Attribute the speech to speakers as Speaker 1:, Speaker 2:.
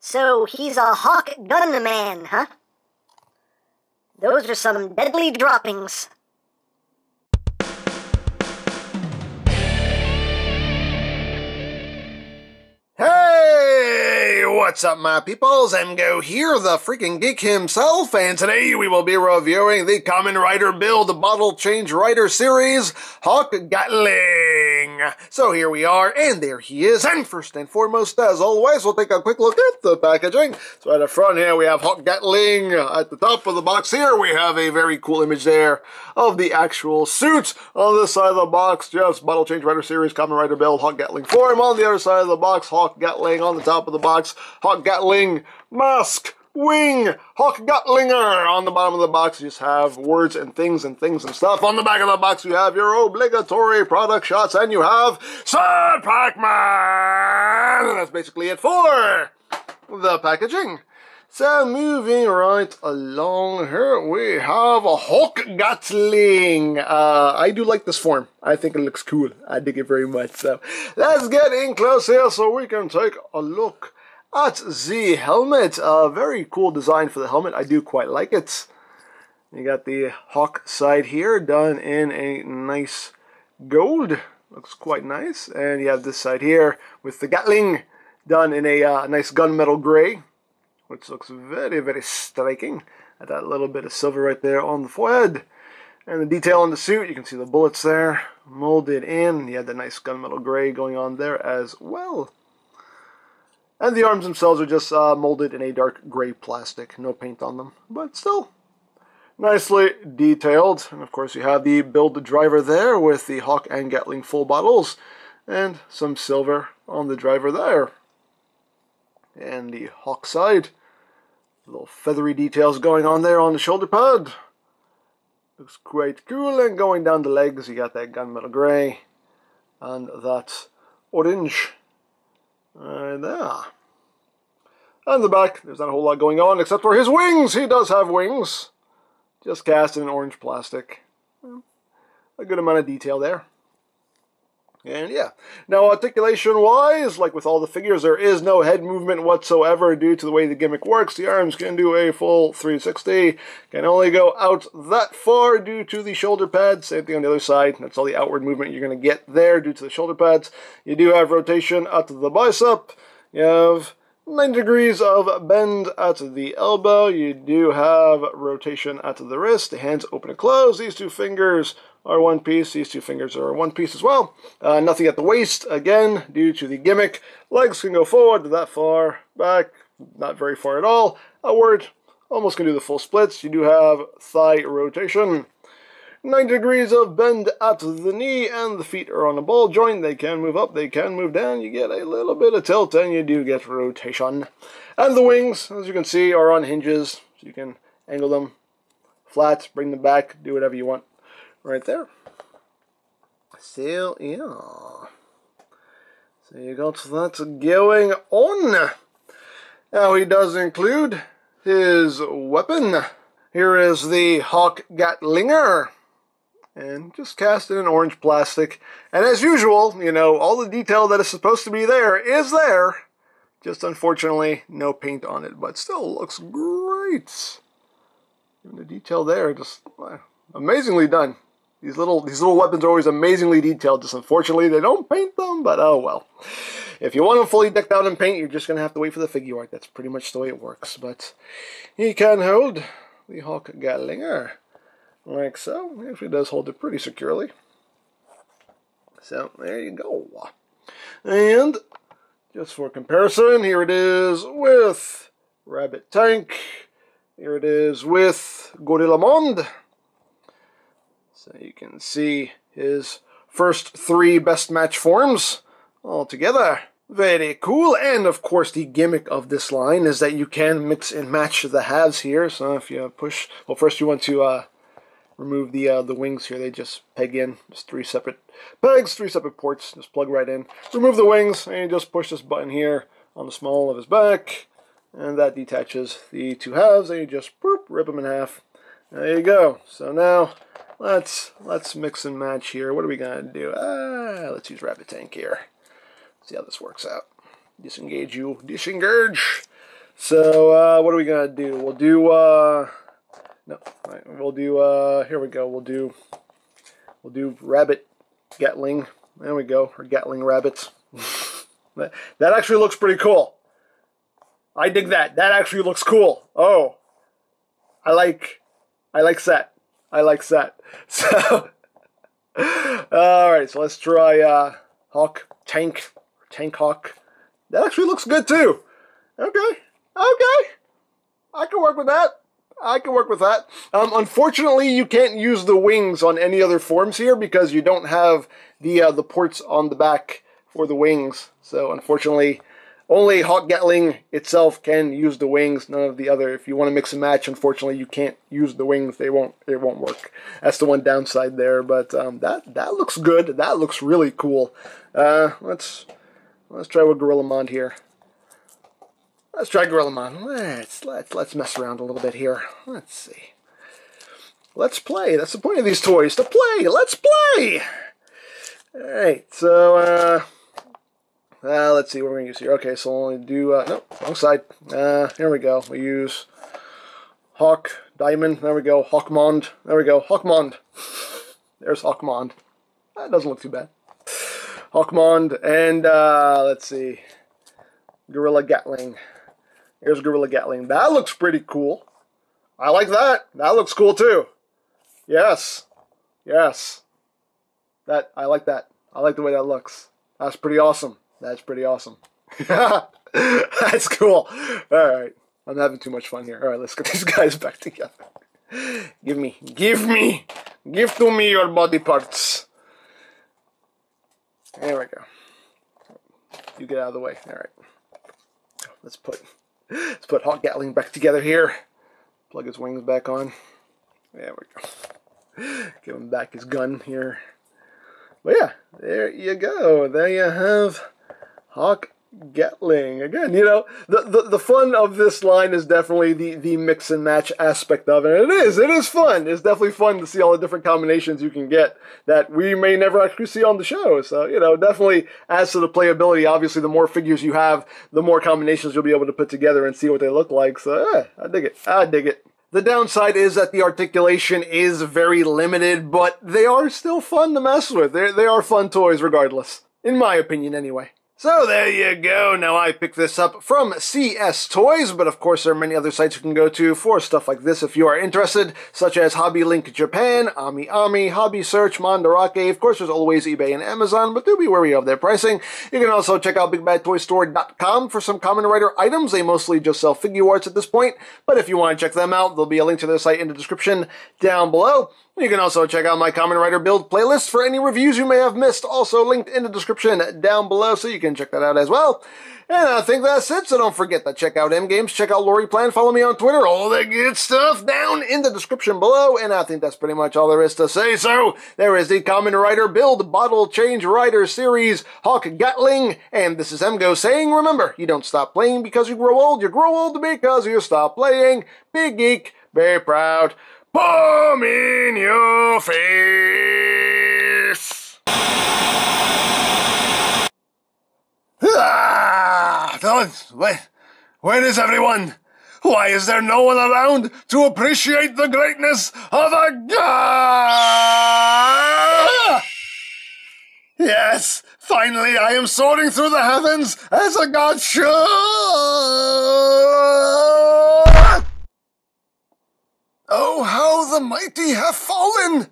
Speaker 1: So he's a hawk gun man, huh? Those are some deadly droppings.
Speaker 2: Hey, what's up, my peoples? Emgo here, the freaking geek himself, and today we will be reviewing the Kamen Rider Build Bottle Change Rider series, Hawk Gatling. So here we are, and there he is. And first and foremost, as always, we'll take a quick look at the packaging. So at the front here, we have Hawk Gatling. At the top of the box here, we have a very cool image there of the actual suit. On this side of the box, just Bottle Change Rider series, Kamen Rider Build, Hawk Gatling form. On the other side of the box, Hawk Gatling. On the top of the box, Hawk Gatling mask. Wing, Hawk Gatlinger. On the bottom of the box, you just have words and things and things and stuff. On the back of the box, you have your obligatory product shots, and you have Sir Pac-Man. And that's basically it for the packaging. So moving right along here, we have a Hawk Gatling. Uh, I do like this form. I think it looks cool. I dig it very much. So let's get in close here so we can take a look at the helmet. A very cool design for the helmet. I do quite like it. You got the Hawk side here done in a nice gold. Looks quite nice. And you have this side here with the Gatling done in a uh, nice gunmetal gray which looks very, very striking. At that little bit of silver right there on the forehead. And the detail on the suit, you can see the bullets there, molded in. You have the nice gunmetal gray going on there as well. And the arms themselves are just uh, molded in a dark gray plastic, no paint on them, but still nicely detailed. And of course you have the build driver there with the Hawk and Gatling full bottles, and some silver on the driver there. And the Hawk side, Little feathery details going on there on the shoulder pad. Looks quite cool. And going down the legs, you got that gunmetal grey and that orange right there. And the back, there's not a whole lot going on except for his wings. He does have wings. Just cast in orange plastic. A good amount of detail there. And yeah. Now, articulation wise, like with all the figures, there is no head movement whatsoever due to the way the gimmick works. The arms can do a full 360, can only go out that far due to the shoulder pads. Same thing on the other side. That's all the outward movement you're going to get there due to the shoulder pads. You do have rotation at the bicep. You have 9 degrees of bend at the elbow. You do have rotation at the wrist. The hands open and close. These two fingers are one piece. These two fingers are one piece as well. Uh, nothing at the waist, again, due to the gimmick. Legs can go forward that far, back, not very far at all. Outward, almost can do the full splits. You do have thigh rotation. 90 degrees of bend at the knee and the feet are on a ball joint. They can move up, they can move down. You get a little bit of tilt and you do get rotation. And the wings, as you can see, are on hinges. So you can angle them flat, bring them back, do whatever you want right there. So, yeah. So you got that going on. Now he does include his weapon. Here is the Hawk Gatlinger and just cast in orange plastic. And as usual, you know, all the detail that is supposed to be there is there. Just unfortunately, no paint on it, but still looks great. Even the detail there, just uh, amazingly done. These little these little weapons are always amazingly detailed. Just unfortunately, they don't paint them, but oh well. If you want them fully decked out in paint, you're just gonna have to wait for the figure art. That's pretty much the way it works. But he can hold the Hawk Gatlinger like so. Actually does hold it pretty securely. So there you go. And just for comparison, here it is with Rabbit Tank. Here it is with GorillaMond. So you can see his first three best match forms all together. Very cool. And of course, the gimmick of this line is that you can mix and match the halves here. So if you push, well, first you want to uh, remove the uh, the wings here. They just peg in, just three separate pegs, three separate ports. Just plug right in. Remove the wings, and you just push this button here on the small of his back, and that detaches the two halves. And you just boop, rip them in half. There you go. So now let's let's mix and match here. What are we gonna do? Ah, let's use Rabbit Tank here. See how this works out. Disengage you. Disengage. So uh, what are we gonna do? We'll do uh, no, right, we'll do uh, here we go. We'll do we'll do rabbit Gatling. There we go, or Gatling rabbits. that, that actually looks pretty cool. I dig that. That actually looks cool. Oh, I like I like that. I like that. So all right, so let's try uh, Hawk Tank Tank Hawk. That actually looks good too. Okay, okay, I can work with that. I can work with that. Um, unfortunately, you can't use the wings on any other forms here because you don't have the uh, the ports on the back for the wings. So unfortunately, only Hawk Gatling itself can use the wings. None of the other. If you want to mix and match, unfortunately, you can't use the wings. They won't. It won't work. That's the one downside there. But um, that that looks good. That looks really cool. Uh, let's let's try with Gorilla here. Let's try Gorilla Let's let's let's mess around a little bit here. Let's see. Let's play. That's the point of these toys to play. Let's play. All right. So. Uh, uh, let's see what we're going to use here. Okay, so we'll only do, uh, no, wrong side. Uh, here we go. We use Hawk, Diamond, there we go. Hawkmond, there we go. Hawkmond. There's Hawkmond. That doesn't look too bad. Hawkmond, and, uh, let's see. Gorilla Gatling. Here's Gorilla Gatling. That looks pretty cool. I like that. That looks cool too. Yes. Yes. That, I like that. I like the way that looks. That's pretty awesome. That's pretty awesome. That's cool. All right. I'm having too much fun here. All right, let's get these guys back together. Give me, give me, give to me your body parts. There we go. You get out of the way. All right. Let's put let's put Hawk Gatling back together here. Plug his wings back on. There we go. Give him back his gun here. But yeah, there you go. There you have Hawk Gatling. Again, you know, the, the, the fun of this line is definitely the, the mix and match aspect of it. it is, it is fun. It's definitely fun to see all the different combinations you can get that we may never actually see on the show. So, you know, definitely adds to the playability. Obviously, the more figures you have, the more combinations you'll be able to put together and see what they look like. So, yeah, I dig it. I dig it. The downside is that the articulation is very limited, but they are still fun to mess with. They're, they are fun toys regardless. In my opinion, anyway. So there you go. Now I picked this up from CS Toys, but of course there are many other sites you can go to for stuff like this if you are interested, such as Hobby Link Japan, Ami Ami, Hobby Search, Mandarake. Of course, there's always eBay and Amazon, but do be wary of their pricing. You can also check out BigBadToyStore.com for some Kamen Rider items. They mostly just sell Figuarts at this point, but if you want to check them out, there'll be a link to their site in the description down below. You can also check out my Kamen Rider build playlist for any reviews you may have missed, also linked in the description down below, so you can check that out as well. And I think that's it, so don't forget to check out EmGames, check out LoriPlan, follow me on Twitter, all that good stuff down in the description below. And I think that's pretty much all there is to say. So there is the Kamen Rider Build Bottle Change Rider Series Hawk Gatling, and this is EmGo saying, remember, you don't stop playing because you grow old, you grow old because you stop playing. Big Geek, very proud. Palm in your face. Where, where is everyone? Why is there no one around to appreciate the greatness of a god? Yes, finally I am soaring through the heavens as a god should. Oh, how the mighty have fallen!